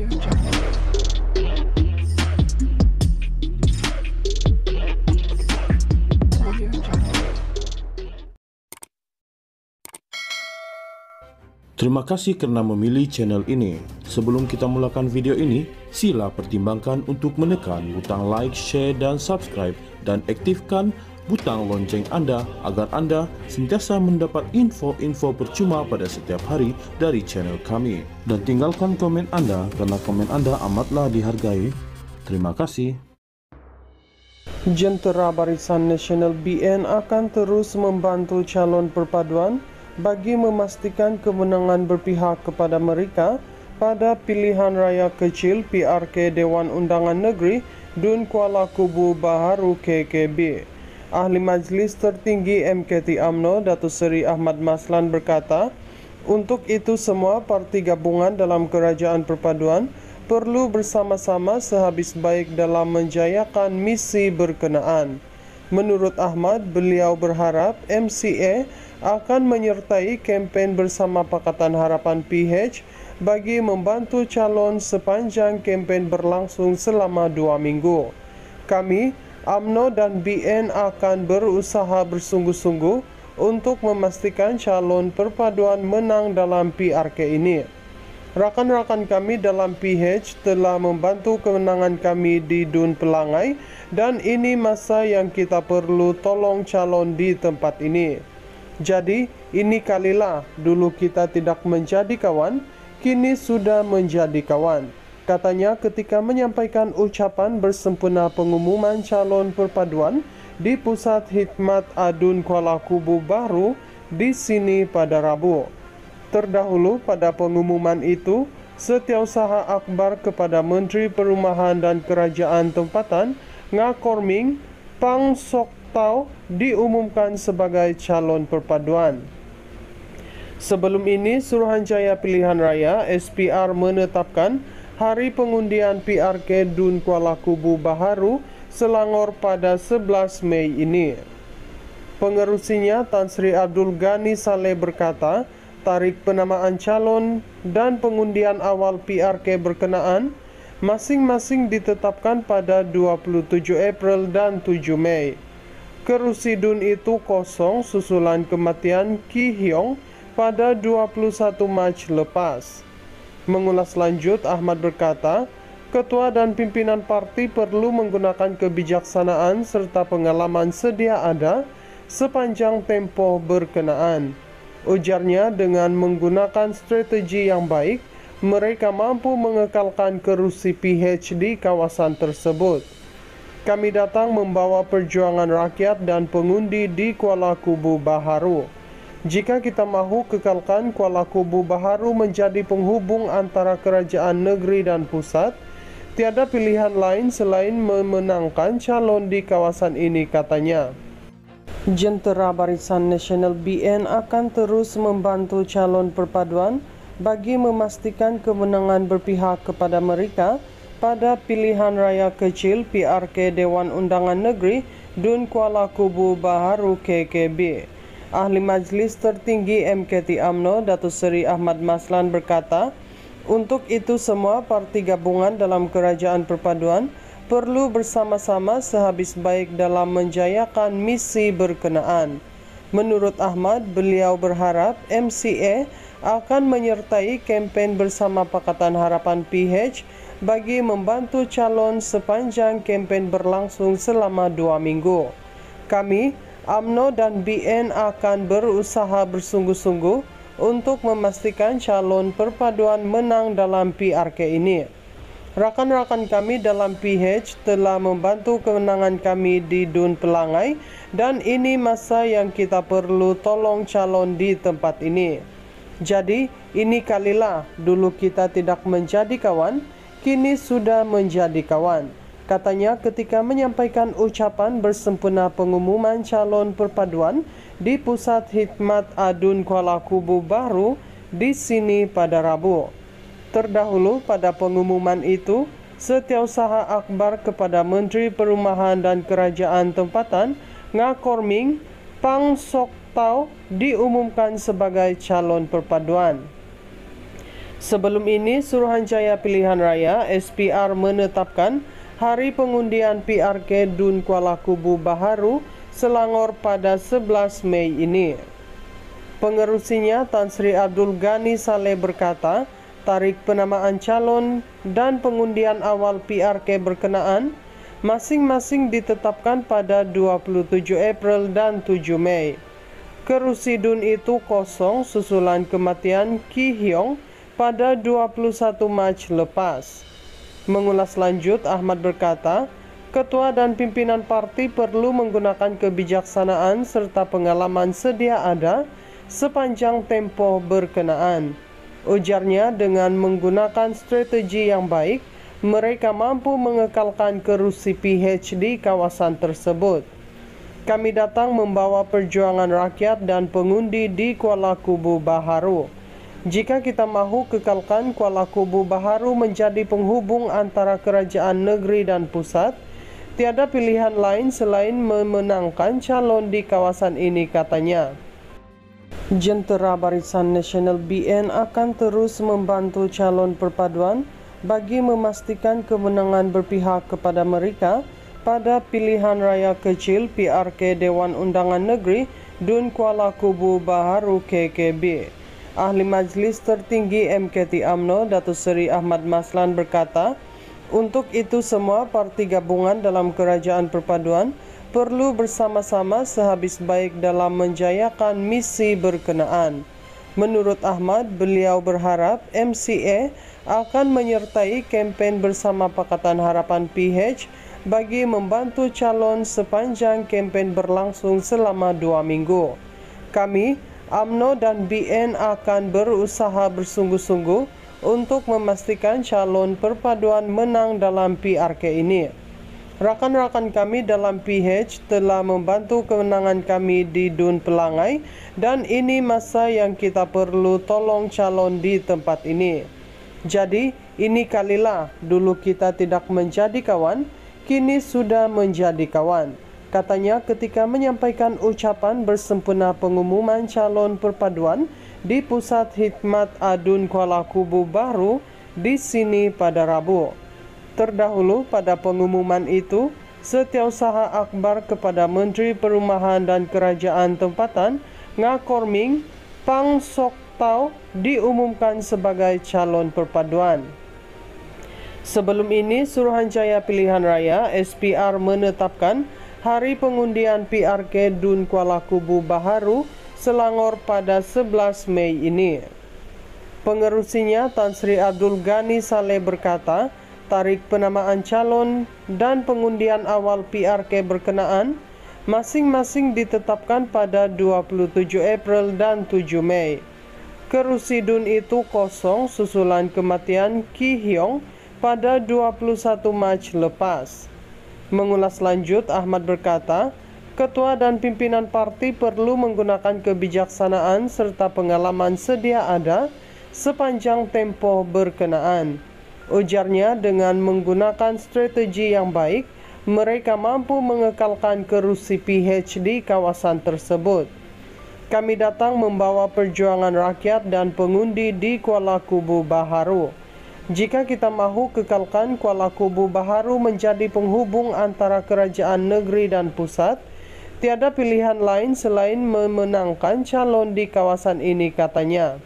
Terima kasih karena memilih channel ini. Sebelum kita mulakan video ini, sila pertimbangkan untuk menekan butang like, share, dan subscribe dan aktifkan butang lonceng Anda agar Anda sentiasa mendapat info-info percuma pada setiap hari dari channel kami. Dan tinggalkan komen Anda karena komen Anda amatlah dihargai. Terima kasih. Jentera Barisan Nasional BN akan terus membantu calon perpaduan bagi memastikan kemenangan berpihak kepada mereka pada pilihan raya kecil PRK Dewan Undangan Negeri Dun Kuala Kubu Baharu KKB. Ahli Majlis Tertinggi MKT AMNO Datuk Seri Ahmad Maslan berkata, untuk itu semua parti gabungan dalam kerajaan perpaduan perlu bersama-sama sehabis baik dalam menjayakan misi berkenaan. Menurut Ahmad, beliau berharap MCA akan menyertai kempen bersama Pakatan Harapan PH bagi membantu calon sepanjang kempen berlangsung selama dua minggu. Kami, AMNO dan BN akan berusaha bersungguh-sungguh untuk memastikan calon perpaduan menang dalam PRK ini. Rakan-rakan kami dalam PH telah membantu kemenangan kami di Dun Pelangai dan ini masa yang kita perlu tolong calon di tempat ini. Jadi, ini kalilah dulu kita tidak menjadi kawan, kini sudah menjadi kawan. Katanya ketika menyampaikan ucapan bersempena pengumuman calon perpaduan di Pusat Hikmat Adun Kuala Kubu Baru di sini pada Rabu. Terdahulu pada pengumuman itu, Setiausaha Akbar kepada Menteri Perumahan dan Kerajaan Tempatan Ngakorming Pang Sok Tau diumumkan sebagai calon perpaduan. Sebelum ini, Suruhanjaya Pilihan Raya SPR menetapkan hari pengundian PRK Dun Kuala Kubu Baharu Selangor pada 11 Mei ini. Pengerusinya Tan Sri Abdul Ghani Saleh berkata, tarikh penamaan calon dan pengundian awal PRK berkenaan masing-masing ditetapkan pada 27 April dan 7 Mei. Kerusidun itu kosong susulan kematian Ki Hyong pada 21 Mac lepas. Mengulas lanjut, Ahmad berkata, Ketua dan pimpinan parti perlu menggunakan kebijaksanaan serta pengalaman sedia ada sepanjang tempo berkenaan. Ujarnya dengan menggunakan strategi yang baik, mereka mampu mengekalkan kerusi PH di kawasan tersebut. Kami datang membawa perjuangan rakyat dan pengundi di Kuala Kubu Baharu. Jika kita mahu kekalkan Kuala Kubu Baharu menjadi penghubung antara kerajaan negeri dan pusat, tiada pilihan lain selain memenangkan calon di kawasan ini katanya. Jentera Barisan Nasional BN akan terus membantu calon perpaduan bagi memastikan kemenangan berpihak kepada mereka pada pilihan raya kecil PRK Dewan Undangan Negeri Dun Kuala Kubu Baharu KKB. Ahli Majlis Tertinggi MKT AMNO Datuk Seri Ahmad Maslan berkata, untuk itu semua parti gabungan dalam kerajaan perpaduan perlu bersama-sama sehabis baik dalam menjayakan misi berkenaan. Menurut Ahmad, beliau berharap MCA akan menyertai kempen bersama Pakatan Harapan PH bagi membantu calon sepanjang kempen berlangsung selama dua minggu. Kami, AMNO dan BN akan berusaha bersungguh-sungguh untuk memastikan calon perpaduan menang dalam PRK ini. Rakan-rakan kami dalam PH telah membantu kemenangan kami di Dun Pelangai dan ini masa yang kita perlu tolong calon di tempat ini. Jadi, ini kalilah dulu kita tidak menjadi kawan, kini sudah menjadi kawan. Katanya ketika menyampaikan ucapan bersempena pengumuman calon perpaduan di Pusat Hikmat Adun Kuala Kubu Baru di sini pada Rabu. Terdahulu pada pengumuman itu, Setiausaha Akbar kepada Menteri Perumahan dan Kerajaan Tempatan Ngakorming Pang Sok Tau diumumkan sebagai calon perpaduan. Sebelum ini, Suruhanjaya Pilihan Raya SPR menetapkan hari pengundian PRK Dun Kuala Kubu Baharu Selangor pada 11 Mei ini. Pengerusinya Tan Sri Abdul Ghani Saleh berkata, tarikh penamaan calon dan pengundian awal PRK berkenaan masing-masing ditetapkan pada 27 April dan 7 Mei. Kerusidun itu kosong susulan kematian Ki Hyong pada 21 Mac lepas. Mengulas lanjut, Ahmad berkata, Ketua dan pimpinan parti perlu menggunakan kebijaksanaan serta pengalaman sedia ada sepanjang tempo berkenaan. Ujarnya dengan menggunakan strategi yang baik, mereka mampu mengekalkan kerusi PH di kawasan tersebut. Kami datang membawa perjuangan rakyat dan pengundi di Kuala Kubu Baharu. Jika kita mahu kekalkan Kuala Kubu Baharu menjadi penghubung antara kerajaan negeri dan pusat, tiada pilihan lain selain memenangkan calon di kawasan ini katanya. Jentera Barisan Nasional BN akan terus membantu calon perpaduan bagi memastikan kemenangan berpihak kepada mereka pada pilihan raya kecil PRK Dewan Undangan Negeri Dun Kuala Kubu Baharu KKB. Ahli Majlis Tertinggi MKT AMNO Datuk Seri Ahmad Maslan berkata, untuk itu semua parti gabungan dalam kerajaan perpaduan perlu bersama-sama sehabis baik dalam menjayakan misi berkenaan. Menurut Ahmad, beliau berharap MCA akan menyertai kempen bersama Pakatan Harapan PH bagi membantu calon sepanjang kempen berlangsung selama dua minggu. Kami AMNO dan BN akan berusaha bersungguh-sungguh untuk memastikan calon perpaduan menang dalam PRK ini. Rakan-rakan kami dalam PH telah membantu kemenangan kami di Dun Pelangai dan ini masa yang kita perlu tolong calon di tempat ini. Jadi, ini kalilah dulu kita tidak menjadi kawan, kini sudah menjadi kawan katanya ketika menyampaikan ucapan bersempena pengumuman calon perpaduan di Pusat Hikmat Adun Kuala Kubu Baru di sini pada Rabu. Terdahulu pada pengumuman itu, Setiausaha Akbar kepada Menteri Perumahan dan Kerajaan Tempatan Ngakorming Pang Sok Tau diumumkan sebagai calon perpaduan. Sebelum ini, Suruhanjaya Pilihan Raya SPR menetapkan hari pengundian PRK Dun Kuala Kubu Baharu Selangor pada 11 Mei ini. Pengerusinya Tan Sri Abdul Ghani Saleh berkata, tarikh penamaan calon dan pengundian awal PRK berkenaan masing-masing ditetapkan pada 27 April dan 7 Mei. Kerusi Dun itu kosong susulan kematian Ki Hyong pada 21 Mac lepas. Mengulas lanjut, Ahmad berkata, Ketua dan pimpinan parti perlu menggunakan kebijaksanaan serta pengalaman sedia ada sepanjang tempo berkenaan. Ujarnya dengan menggunakan strategi yang baik, mereka mampu mengekalkan kerusi PH di kawasan tersebut. Kami datang membawa perjuangan rakyat dan pengundi di Kuala Kubu Baharu. Jika kita mahu kekalkan Kuala Kubu Baharu menjadi penghubung antara kerajaan negeri dan pusat, tiada pilihan lain selain memenangkan calon di kawasan ini katanya.